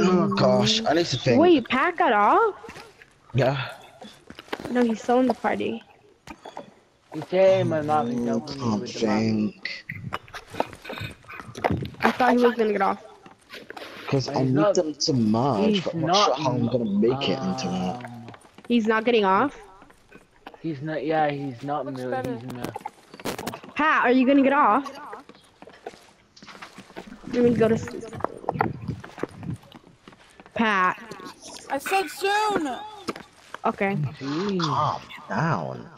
Oh gosh, I need to think. Wait, Pat got off? Yeah. No, he's still in the party. You say my mom is I helping me can't with the think. I thought he was gonna get off. Because I need not- them to merge, He's but I'm not, not. sure how I'm gonna make it into that. um, He's not getting off. He's not. Yeah, he's not Looks Mill. better. He's Mill. Pat, are you gonna get off? Let me go to. s- Pat. I said soon. Okay. Jeez. Calm down.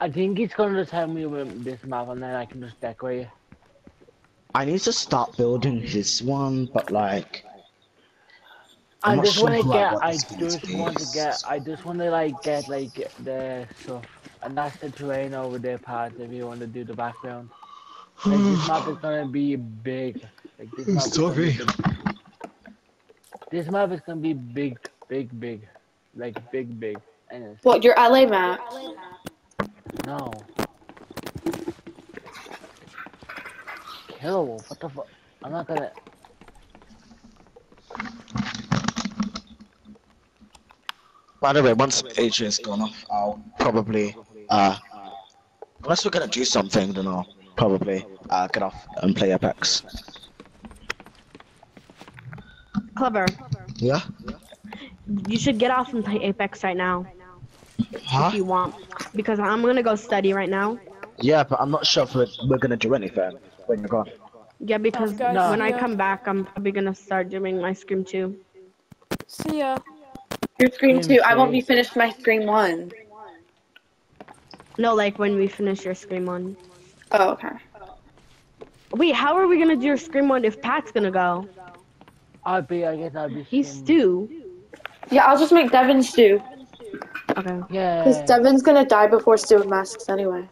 I think he's gonna tell me with this map, and then I can just decorate it. I need to start building this one, but like. I'm I just sure want to who I get. I this to just want to get. I just want to like get like the stuff, and that's the terrain over there, Pat. If you want to do the background, like this map is gonna be big. Like this map. Is gonna be Sorry. big. This map is gonna be big, big, big, like big, big. And What, your LA map? no. Killer Wolf, what the fuck? I'm not gonna. By the way, once AJ's gone off, I'll probably, uh, unless we're gonna do something, then I'll probably, uh, get off and play Apex. Clever. Yeah? You should get off and play Apex right now Huh? if you want, because I'm gonna go study right now. Yeah, but I'm not sure if we're, we're gonna do anything when you're gone. Yeah, because guys, No. when I come back, I'm probably gonna start doing my Scream 2. See ya. Your Scream Scream 2. I won't be finished my Scream 1. No, like when we finish your Scream 1. Oh, okay. Wait, how are we gonna do your Scream 1 if Pat's gonna go? I'll be. I guess I'll be. He's streaming. Stu. Yeah, I'll just make Devin Stu. Okay. Yeah. Because Devin's gonna die before Stu with masks anyway.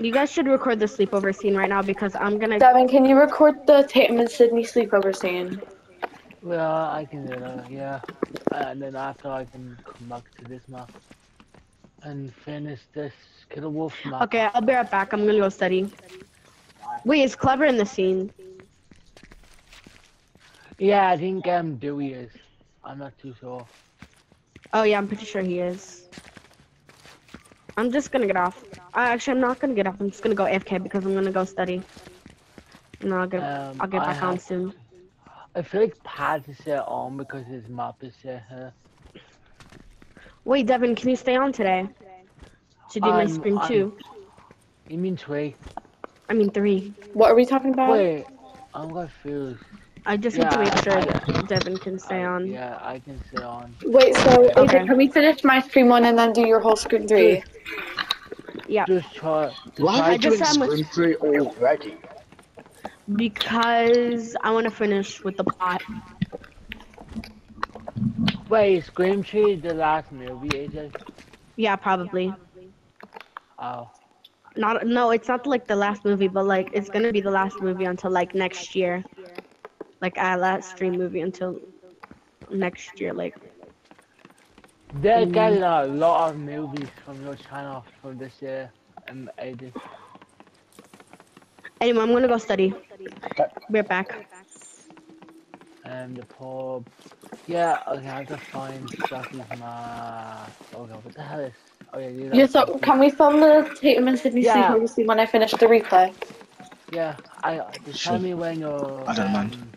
You guys should record the sleepover scene right now because I'm gonna. Devin, can you record the Tatum and Sidney sleepover scene? Well, I can do that, yeah. And then after I can come back to this map and finish this Killer Wolf map. Okay, I'll be right back. I'm gonna go study. Wait, is Clever in the scene? Yeah, I think um Dewey is. I'm not too sure. Oh yeah, I'm pretty sure he is. I'm just gonna get off. Uh, actually, I'm not gonna get off. I'm just gonna go AFK because I'm gonna go study. And I'll get Um, I'll get I back on soon. I feel like Pat is set on because his map is set here. Wait, Devin, can you stay on today? To do my I'm- Scream I'm- 2? You mean three? I mean 3. What are we talking about? Wait, I'm confused. I just need to make sure I- that Devin can stay I- on. Yeah, I can stay on. Wait, so Okay. AJ, can we finish my Scream 1 and then do your whole Scream 3? Yeah, Just try. Why try are I you just doing said I'm 3 already? because I want to finish with the plot. Wait, Scream 3 is the last movie, AJ? Yeah, probably. Oh. Not no, it's not like the last movie, but like it's gonna be the last movie until like next year. Like our last stream movie until next year. Like They're Mm. getting a lot of movies from your channel from this year. Um, AJ. anyway, I'm gonna go study. We're back. And the pub. Yeah, okay, I have to find Jockey's map. Oh god, what the hell is. Oh yeah, you Yeah, so can we film the Tatum and Sidney Yeah. sleepover scene when I finish the replay? Yeah, I. Just Sure. tell me when you're. I don't mind. um,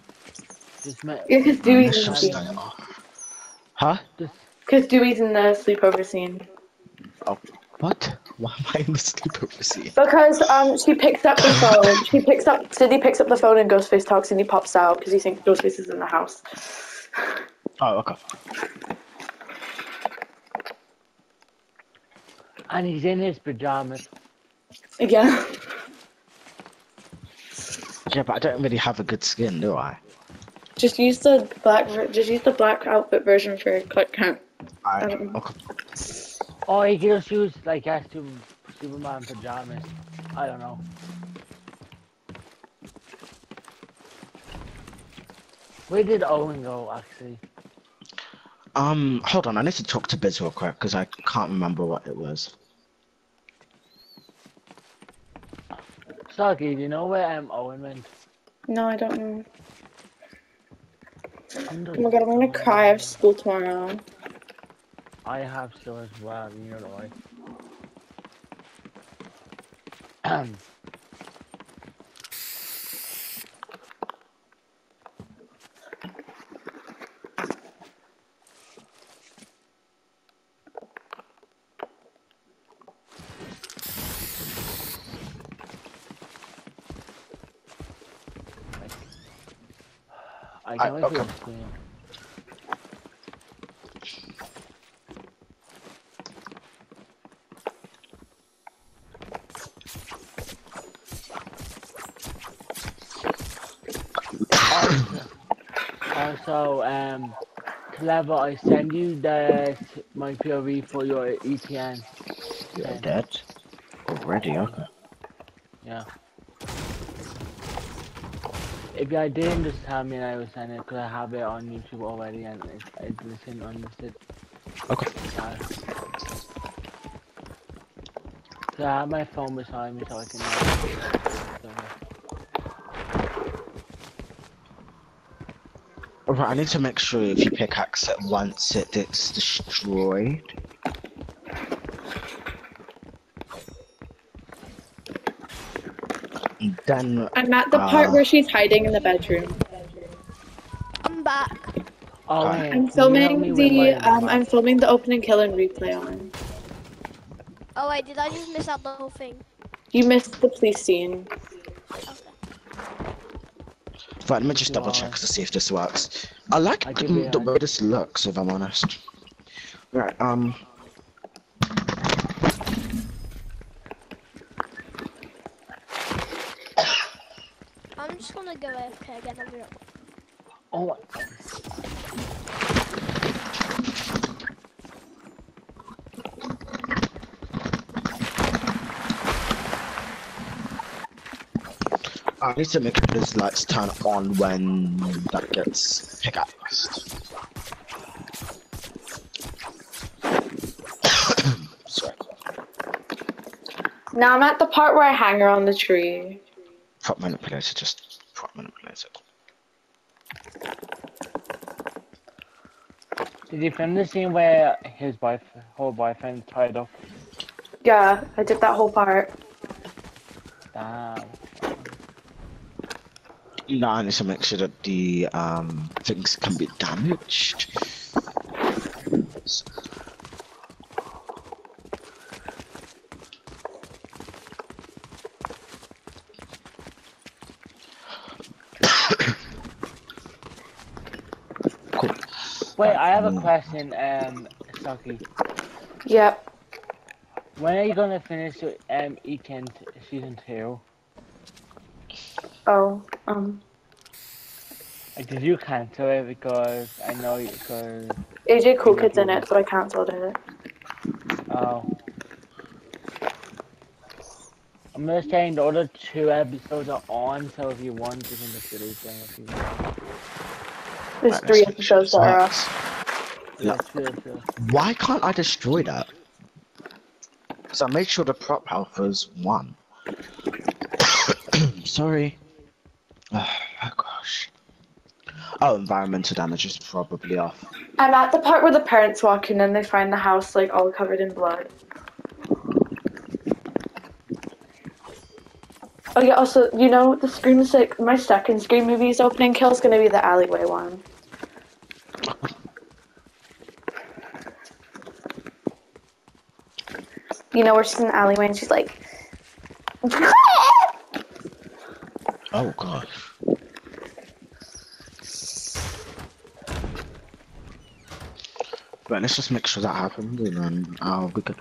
Just ma- Yeah, because Dewey's in the just scene. stay. Huh? Because Dewey's in the sleepover scene. Oh. What? Why am I in the sleepover scene? Because um, she picks up the phone. She picks up. Sidney picks up the phone and Ghostface talks, and he pops out because he thinks Ghostface is in the house. Oh, okay. And he's in his pajamas. Yeah. Yeah, but I don't really have a good skin, do I? Just use the black. Just use the black outfit version for click count. I, Um, okay. Or he can just use like as Super, Superman pajamas. I don't know. Where did Owen go actually? Um, hold on, I need to talk to Biz real quick because I can't remember what it was. Soggy, do you know where um, Owen went? No, I don't know. Oh my god, I'm gonna cry. I have school tomorrow. I have so as well, you know why. I wait for okay. screen. Also, um, clever. I send you the my POV for your E ETN. You're Yeah. dead already. Okay. Yeah. If I didn't, just tell me and I was send it because I have it on YouTube already and it, it's listened unlisted. Okay. Uh, so I have my phone beside me so I can. Alright, I need to make sure if you pickaxe it once it gets destroyed. Then I'm at the part Ah. where she's hiding in the bedroom. I'm back. oh, Uh, wait, I'm can you help filming the um? I'm filming the open and kill and replay on. Oh wait, did I just miss out the whole thing? You missed the police scene. Okay. right, let me just double check to see if this works. I like I the, you the a- way this looks, if I'm honest. Right, um, I'm just gonna go AFK again. I'll be right back. Oh my. I need to make sure these lights turn on when that gets pickaxed. Sorry. Now I'm at the part where I hang her on the tree. Prop manipulator, just prop manipulator. Did you film the scene where his wife, whole boyfriend tied up? Yeah, I did that whole part. Damn. No, I need to make sure that the um things can be damaged. cool. Wait, I have a Mm. question, um, Saki. Yep. When are you gonna finish your, um Ekin season two? Oh, um, Like, did you cancel it because I know you because AJ Cool Kid's in it, so I cancelled it. oh. I'm just saying the other two episodes are on, so if you want, you can just delete them if you want. There's Right, three let's make sure episodes this that are off. Why can't I destroy that? Because I made sure the prop alphas won. Sorry. Oh my gosh. Oh, environmental damage is probably off. I'm at the part where the parents walk in and they find the house like all covered in blood. Oh yeah, also, you know, the Scream Six, my second Scream movie's opening kill is gonna be the alleyway one. You know, where she's in the alleyway and she's like, Oh gosh. Right, let's just make sure that happened and then I'll be good.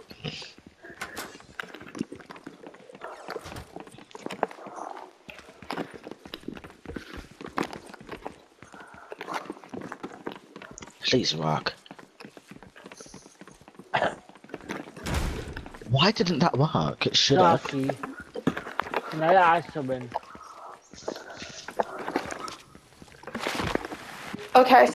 Please work. Why didn't that work? It should have. Can I ask something? Okay,